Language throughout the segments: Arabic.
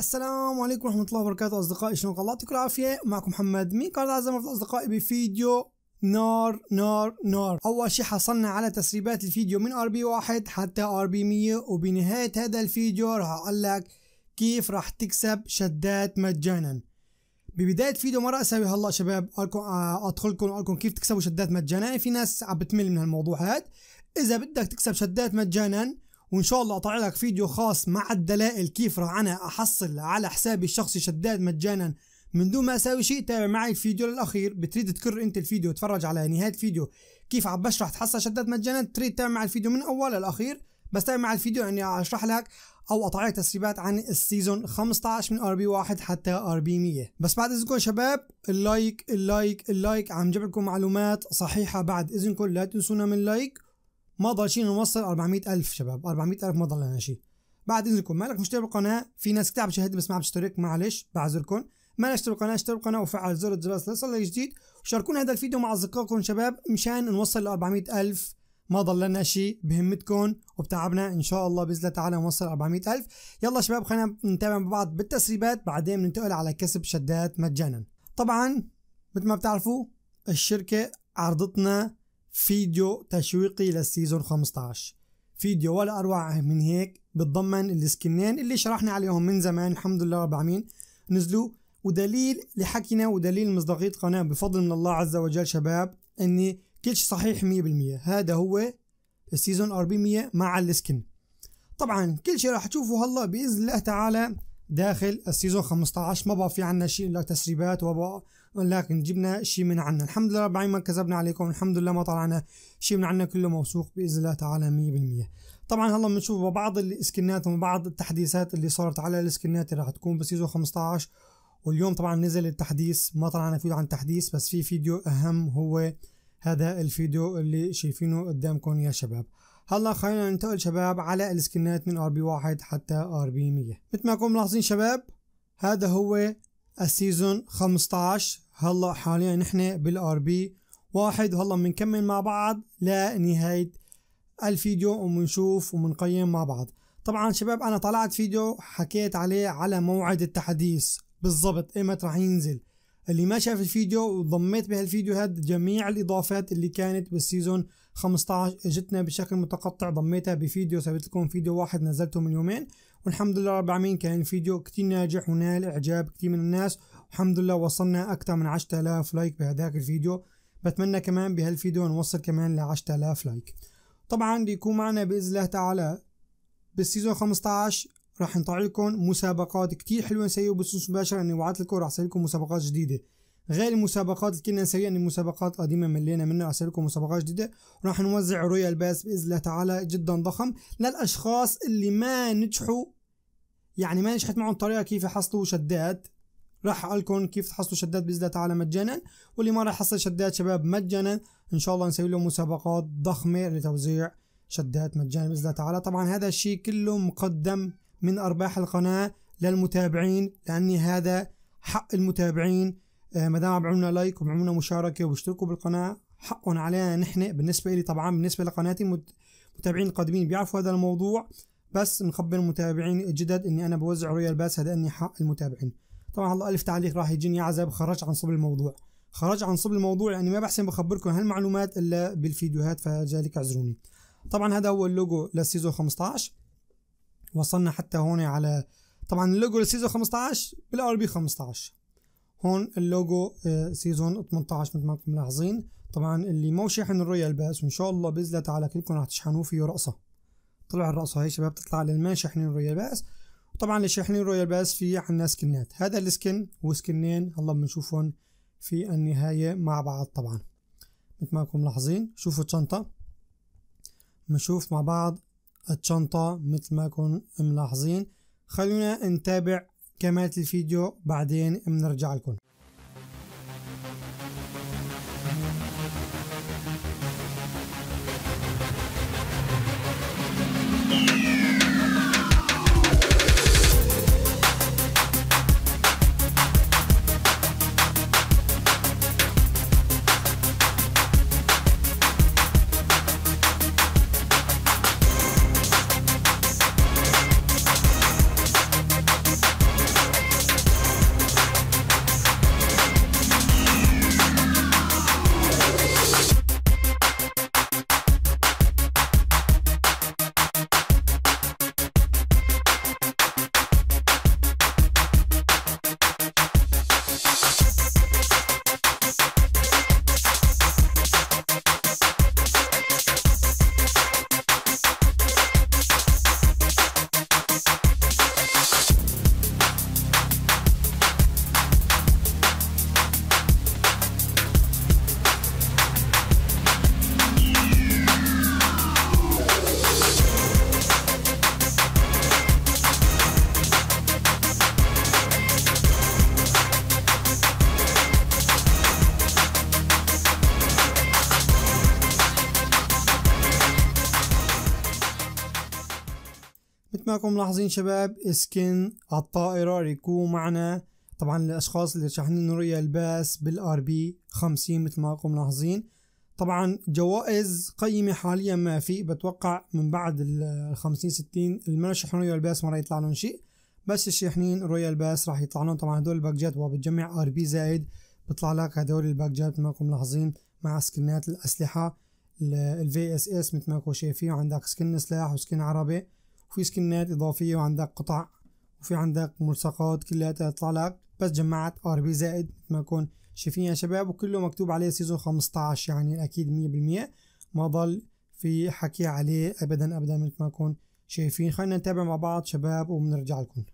السلام عليكم ورحمة الله وبركاته أصدقائي شلونكم؟ الله يعطيكم العافية. معكم محمد مين كان أعزائي أصدقائي بفيديو نار نار نار. أول شي حصلنا على تسريبات الفيديو من RP واحد حتى RP 100 وبنهاية هذا الفيديو راح أقول لك كيف راح تكسب شدات مجانا. ببداية فيديو مرة أسوي هلا شباب. أدخلكم أقول لكم كيف تكسبوا شدات مجانا. في ناس عم بتمل من هالموضوع هذا إذا بدك تكسب شدات مجانا وإن شاء الله أطلع لك فيديو خاص مع الدلائل كيف راح أنا أحصل على حسابي الشخصي شدات مجانا. من دون ما أسوي شيء تابع معي الفيديو للأخير. بتريد تكر أنت الفيديو تفرج على نهاية الفيديو. كيف عم بشرح تحصل شدات مجانا؟ تريد تتابع مع الفيديو من أول للأخير. بس تابع مع الفيديو إني أشرح لك أو أطلع لك تسريبات عن ال season 15 من RP 1 حتى RP 100 بس بعد إذنكم شباب ال like ال like ال like. عم جيب لكم معلومات صحيحة بعد إذنكم. لا تنسونا من ال like ما ضل شيء نوصل 400 ألف شباب 400 ألف ما ضل لنا شيء. بعد إذنكم مالك مشترك بالقناة في ناس كتير عم تشاهد بس ما عم تشترك معلش بعذركم ما اشترك بالقناة اشترك بالقناة وفعل زر الجرس ليصل جديد وشاركونا هذا الفيديو مع أصدقائكم شباب مشان نوصل ل 400 ألف. ما ضل لنا شيء بهمتكم وبتعبنا. إن شاء الله بإذن الله تعالى نوصل 400 ألف. يلا شباب خلينا نتابع مع بعض بالتسريبات بعدين ننتقل على كسب شدات مجانا. طبعا مثل ما بتعرفوا الشركة عرضتنا فيديو تشويقي لل season 15 فيديو ولا أروع من هيك بتضمن السكنين اللي شرحنا عليهم من زمان الحمد لله رب العالمين. نزلوا ودليل لحكينا ودليل مصداقية القناة بفضل من الله عز وجل شباب إني كل شيء صحيح 100% هذا هو ال season RP 100 مع ال skin. طبعا كل شيء راح تشوفه هلا بإذن الله تعالى داخل ال season 15 ما بقى في عنا شيء إلا تسريبات وبقى ولكن جبنا شيء من عنا. الحمد لله رب ما كذبنا عليكم. الحمد لله ما طلعنا شيء من عنا كله موثوق بإذن الله تعالى 100% طبعا هلا بنشوف بعض السكنات وبعض التحديثات اللي صارت على السكنات اللي راح تكون ب season 15 واليوم طبعا نزل التحديث ما طلعنا فيديو عن تحديث بس في فيديو أهم هو هذا الفيديو اللي شايفينه قدامكم يا شباب. هلا خلينا ننتقل شباب على السكنات من RP واحد حتى RP 100 مثل ما كنتم ملاحظين شباب هذا هو ال season 15 هلا حاليا نحن بال RP واحد. وهلا بنكمل مع بعض لنهاية الفيديو وبنشوف وبنقيم مع بعض. طبعا شباب أنا طلعت فيديو حكيت عليه على موعد التحديث. بالضبط إيمت راح ينزل. اللي ما شاف الفيديو ضميت بهالفيديو هذا جميع الإضافات اللي كانت بال season 15 اجتنا بشكل متقطع ضميتها بفيديو سويت لكم فيديو واحد نزلته من يومين والحمد لله رب العالمين كان الفيديو كتير ناجح ونال إعجاب كتير من الناس والحمد لله وصلنا أكثر من 10000 like بهذاك الفيديو بتمنى كمان بهالفيديو نوصل كمان ل 10000 like. طبعا بيكون معنا بإذن الله تعالى بال season 15 راح نطلع لكم مسابقات كتير حلوة نسويها بث مباشر إني وعدت لكم راح أسوي لكم مسابقات جديدة. غير المسابقات اللي كنا نسويها ان مسابقات قديمة ملينا منها راح أسوي لكم مسابقات جديدة. وراح نوزع Royal Pass بإذن الله تعالى جدا ضخم للأشخاص اللي ما نجحوا يعني ما نجحت معهم طريقة كيف يحصلوا شدات راح لكم كيف تحصلوا شدات بإذن الله تعالى مجانا واللي ما راح يحصل شدات شباب مجانا. إن شاء الله نسوي لهم مسابقات ضخمة لتوزيع شدات مجانا بإذن الله تعالى. طبعا هذا الشيء كله مقدم من أرباح القناة للمتابعين لاني هذا حق المتابعين. ما دام عملنا لايك وعملنا مشاركة واشتركوا بالقناة. حقهم علينا نحن بالنسبة لي طبعا بالنسبة لقناتي المتابعين القادمين بيعرفوا هذا الموضوع. بس نخبر المتابعين الجدد إني أنا بوزع Royal Pass هذا إني حق المتابعين. طبعا هلا ألف تعليق راح يجيني هذا خرج عن صلب الموضوع. خرج عن صلب الموضوع يعني ما بحسن بخبركم هالمعلومات إلا بالفيديوهات فلذلك اعذروني. طبعا هذا هو ال logo لل season 15 وصلنا حتى هون على طبعا ال logo لل season 15 بال RP 15 هون ال logo season 18 مثل ما أنتم ملاحظين. طبعا اللي مو شاحن ال Royal Pass وإن شاء الله بإذن الله تعالى كلكم راح تشحنوه فيه رقصة. طلع الرقصة هي شباب تطلع للما شاحنين ال Royal Pass طبعا اللي شاحنين ال Royal Pass في عنا سكنات. هذا ال skin وسكنين هلا بنشوفهم في النهاية مع بعض طبعا. مثل ما انكم ملاحظين شوفوا الشنطة. بنشوف مع بعض الشنطة مثل ما انكم ملاحظين. خلونا نتابع كمالة الفيديو بعدين بنرجع لكم Yeah. مثل ما انكم ملاحظين شباب skin الطائرة ريكو معنا طبعا الاشخاص اللي شاحنين Royal Pass بال RP 50 مثل ما انكم ملاحظين. طبعا جوائز قيمة حاليا ما في بتوقع من بعد ال 50 60 اللي Royal Pass ما راح يطلع لهم شيء. بس الشاحنين Royal Pass راح يطلع لهم. طبعا هدول الباكجات وبتجمع RP زائد بيطلع لك هدول الباكجات مثل ما انكم ملاحظين مع سكنات الأسلحة ال VSS مثل ما انكم شايفين. وعندك skin سلاح و skin عربي. وفي سكنات إضافية وعندك قطع وفي عندك ملصقات كلها تطلع لك. بس جمعت RP زائد مثل ما انكم شايفين يا شباب وكله مكتوب عليه season 15 يعني أكيد 100% ما ضل في حكي عليه ابدا ابدا مثل ما انكم شايفين. خلينا نتابع مع بعض شباب وبنرجع لكم.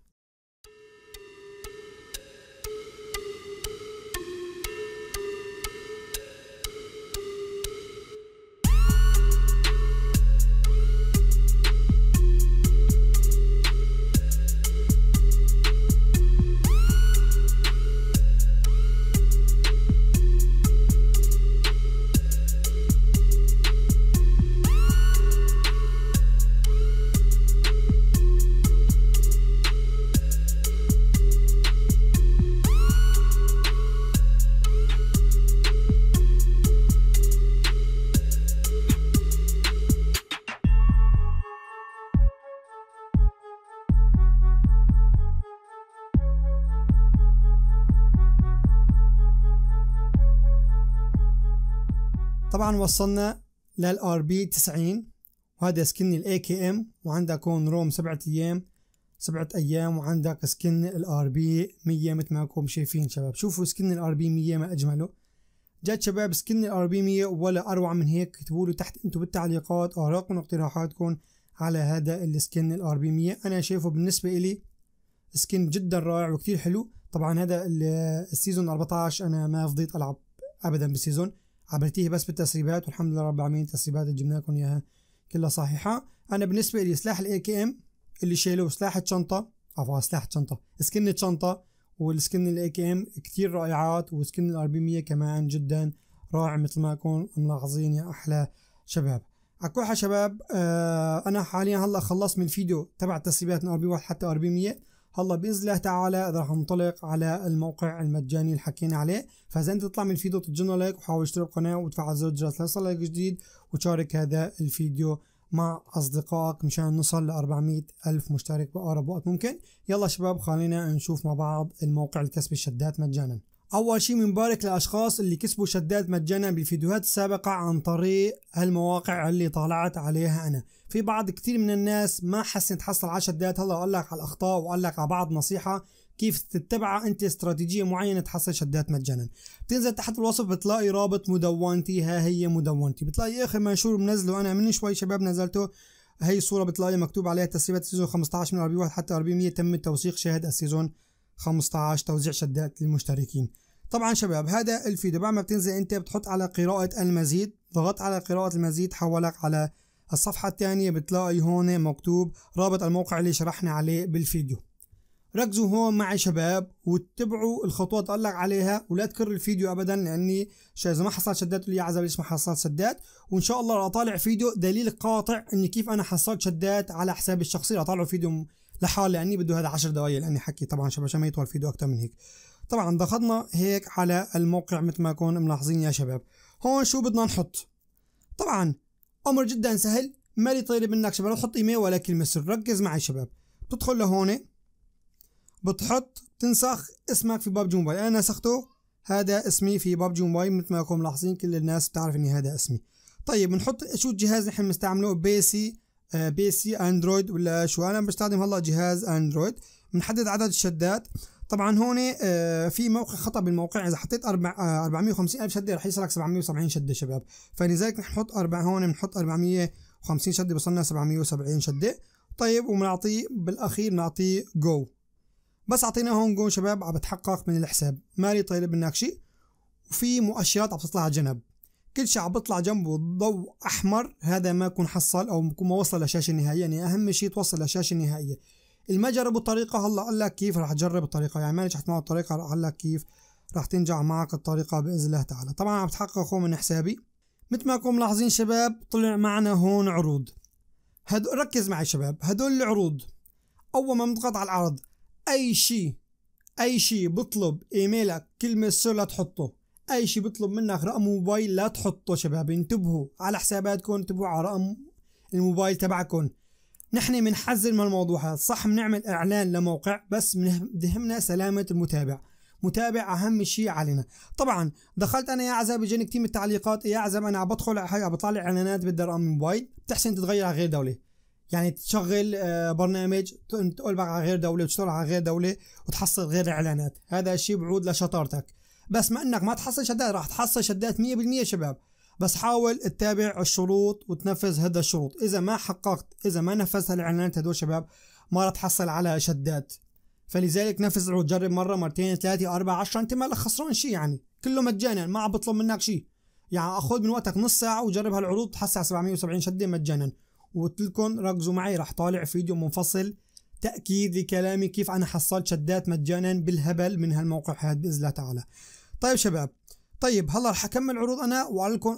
طبعا وصلنا لل RP 90 وهذا skin ال AKM وعندك هون room سبعة أيام سبعة أيام وعندك skin ال RP 100 مثل ما أنكم شايفين شباب. شوفوا skin ال RP 100 ما أجمله. جد شباب skin ال RP 100 ولا أروع من هيك اكتبوا له تحت أنتم بالتعليقات آرائكم واقتراحاتكم على هذا ال skin ال RP 100 أنا شايفه بالنسبة لي skin جدا رائع وكتير حلو. طبعا هذا السيزون 14 أنا ما فضيت ألعب ابدا بالسيزون عملتيه بس بالتسريبات والحمد لله رب العالمين التسريبات اللي جبنا لكم إياها كلها صحيحة. أنا بالنسبة لي سلاح الاي كي ام اللي شايله سلاح الشنطة عفوا سلاح الشنطة سكن الشنطة والسكن الاي كي ام كثير رائعات وسكن الار بي 100 كمان جدا رائع مثل ما يكون ملاحظين يا أحلى شباب. حال شباب آه أنا حاليا هلأ خلصت من الفيديو تبع تسريبات من ار بي 1 حتى ار بي 100 هلا باذن الله تعالى راح ننطلق على الموقع المجاني اللي حكينا عليه. فإذا أنت تطلع من الفيديو تجينا like وحاول تشترك القناه وتفعل زر الجرس ليصلك كل جديد وتشارك هذا الفيديو مع أصدقائك مشان نوصل ل 400 ألف مشترك بأقرب وقت ممكن. يلا شباب خلينا نشوف مع بعض الموقع لكسب الشدات مجانا. أول شيء بنبارك للاشخاص اللي كسبوا شدات مجانا بالفيديوهات السابقة عن طريق هالمواقع اللي طالعت عليها أنا. في بعض كثير من الناس ما حسن تحصل على شدات هلا قال لك على الأخطاء وقال لك على بعض نصيحة كيف تتبع أنت استراتيجية معينة تحصل شدات مجانا. بتنزل تحت الوصف بتلاقي رابط مدونتي. ها هي مدونتي. بتلاقي اخر منشور منزله. أنا من شوي شباب نزلته. هي الصورة بتلاقي مكتوب عليها تسريبات ال season 15 من RP 1 حتى RP 100 تم التوثيق شاهد ال season 15 توزيع شدات للمشتركين. طبعا شباب هذا الفيديو بعد ما بتنزل أنت بتحط على قراءة المزيد ضغط على قراءة المزيد حولك على الصفحة الثانية بتلاقي هون مكتوب رابط الموقع اللي شرحنا عليه بالفيديو. ركزوا هون معي شباب واتبعوا الخطوات اللي لك عليها ولا تكرر الفيديو ابدا لأني إذا ما حصلت شدات لي عزب ليش ما حصلت شدات؟ وإن شاء الله راح أطالع فيديو دليل قاطع إني كيف أنا حصلت شدات على حسابي الشخصي. راح أطالعوا فيديو لحالي لأني بده هذا 10 دقائق لأني حكي طبعا شباب عشان ما يطول الفيديو أكثر من هيك. طبعا ضغطنا هيك على الموقع مثل ما يكون ملاحظين يا شباب. هون شو بدنا نحط؟ طبعا أمر جدا سهل ما لي طالب منك شباب تحط إيميل ولا كلمة سر. ركز معي شباب. بتدخل لهون بتحط تنسخ اسمك في بابجي موبايل. أنا نسخته هذا اسمي في بابجي موبايل مثل ما يكون ملاحظين كل الناس بتعرف إني هذا اسمي. طيب بنحط شو الجهاز نحن بنستعمله؟ بيسي بيسي أندرويد ولا شو؟ أنا بستخدم هلا جهاز أندرويد. بنحدد عدد الشدات. طبعا هون آه في موقع خطأ بالموقع. إذا حطيت 450 ألف شدة رح يصلك 770 شدة شباب. فلذلك نحط أربع هون بنحط 450 شدة بوصلنا 770 شدة. طيب وبنعطيه بالأخير بنعطيه جو بس أعطينا هون جو شباب عم بتحقق من الحساب. مالي طالب منك شيء. وفي مؤشرات عم تطلع على جنب كل شيء عم بيطلع جنبه ضوء أحمر هذا ما يكون حصل أو ما وصل للشاشه النهائيه يعني أهم شيء توصل للشاشه النهائيه اللي ما جربوا الطريقة هلأ قال لك كيف؟ راح تجرب الطريقة. يعني ما نجحت معه الطريقة؟ راح قال لك كيف؟ راح تنجح معك الطريقة باذن الله تعالى. طبعا عم بتحققوا من حسابي. مثل ما انكم ملاحظين شباب طلع معنا هون عروض. هدول ركز معي شباب. هدول العروض أول ما بنضغط على العرض أي شيء أي شيء بطلب إيميلك كلمة سر لا تحطه. أي شيء بيطلب منك رقم موبايل لا تحطه شباب انتبهوا على حساباتكم انتبهوا على رقم الموبايل تبعكم. نحن بنحذر من الموضوع هذا صح بنعمل إعلان لموقع بس بهمنا سلامة المتابع. متابع أهم شيء علينا. طبعا دخلت أنا يا عزب اجاني كثير من التعليقات يا عزب أنا عم بدخل على بطلع لي إعلانات بدي رقم موبايل بتحسن تتغير على غير دولة. يعني تشغل آه، برنامج تقول على غير دولة وتشتغل على غير دولة وتحصل غير إعلانات. هذا الشيء بعود لشطارتك. بس ما إنك ما تحصل شدات راح تحصل شدات 100% شباب. بس حاول تتابع الشروط وتنفذ هذا الشروط. إذا ما حققت إذا ما نفذت الإعلانات هدول شباب ما راح تحصل على شدات فلذلك نفذ العروض جرب مرة مرتين ثلاثة أربعة عشرة. أنت ما خسران شيء يعني. كله مجانا ما عم بطلب منك شيء يعني أخذ من وقتك نص ساعة وجرب هالعروض تحصل على 770 شدة مجانا. وقلت لكم ركزوا معي راح طالع فيديو منفصل تأكيد لكلامي كيف أنا حصلت شدات مجانا بالهبل من هالموقع هذا بإذن الله تعالى. طيب شباب طيب هلا رح أكمل عروض أنا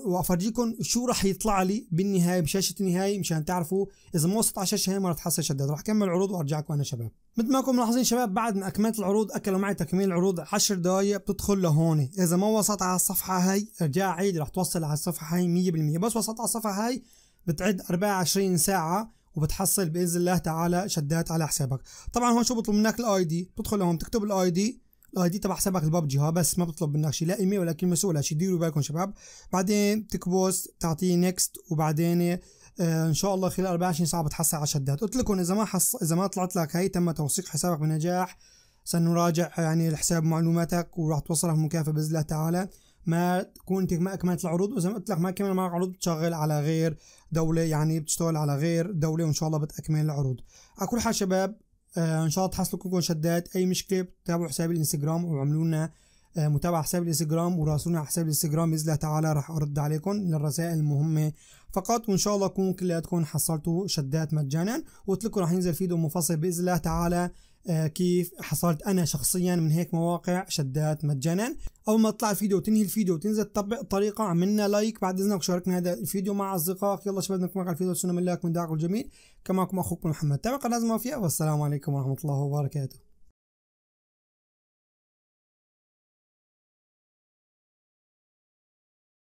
وأفرجيكم شو رح يطلع لي بالنهاية بشاشه النهايه مشان تعرفوا إذا ما وصلت على الشاشة هي ما رح تحصل شدات رح أكمل عروض وأرجعكم أنا شباب. مثل ما انكم ملاحظين شباب بعد ما أكملت العروض أكل معي تكميل العروض 10 دقائق بتدخل لهون. إذا ما وصلت على الصفحة هاي ارجع عيد رح توصل على الصفحة هاي 100% بس وصلت على الصفحة هاي بتعد 24 ساعة وبتحصل بإذن الله تعالى شدات على حسابك. طبعا هون شو بطلب منك ال ID بتدخل لهون تكتب ال ID دي تبع حسابك الببجي ها بس ما بطلب منك شيء لا إيميل ولا كلمة ولا شيء ديروا بالكم شباب. بعدين تكبوس تعطيه نكست وبعدين آه إن شاء الله خلال 24 ساعة بتحصل على شدات قلت لكم إذا ما حص إذا ما طلعت لك هي تم توثيق حسابك بنجاح. سنراجع يعني الحساب معلوماتك وراح توصلك المكافأة بإذن الله تعالى. ما تكون إنت ما اكملت العروض وإذا ما قلت لك ما كمل معك عروض بتشغل على غير دولة يعني بتشتغل على غير دولة وإن شاء الله بتكمل العروض. على كل حال شباب آه إن شاء الله تحصلوا كلكم شدات أي مشكلة تابعوا حسابي الانستغرام وعملوا لنا آه متابعة حساب الانستغرام وراسلونا على حساب الانستغرام بإذن الله تعالى. راح أرد عليكم للرسائل المهمة فقط وإن شاء الله كلياتكم حصلتوا شدات مجانا. وقلت لكم راح ينزل فيديو مفصل بإذن الله تعالى. كيف حصلت أنا شخصيا من هيك مواقع شدات مجانا. أول ما تطلع الفيديو وتنهي الفيديو وتنزل تطبق الطريقة عملنا لايك بعد إذنك شاركنا هذا الفيديو مع أصدقائك. يلا شباب نكون على الفيديو. سنة من الله من دعاكم الجميل كما أخوكم محمد تابع قناه وفيها والسلام عليكم ورحمة الله وبركاته.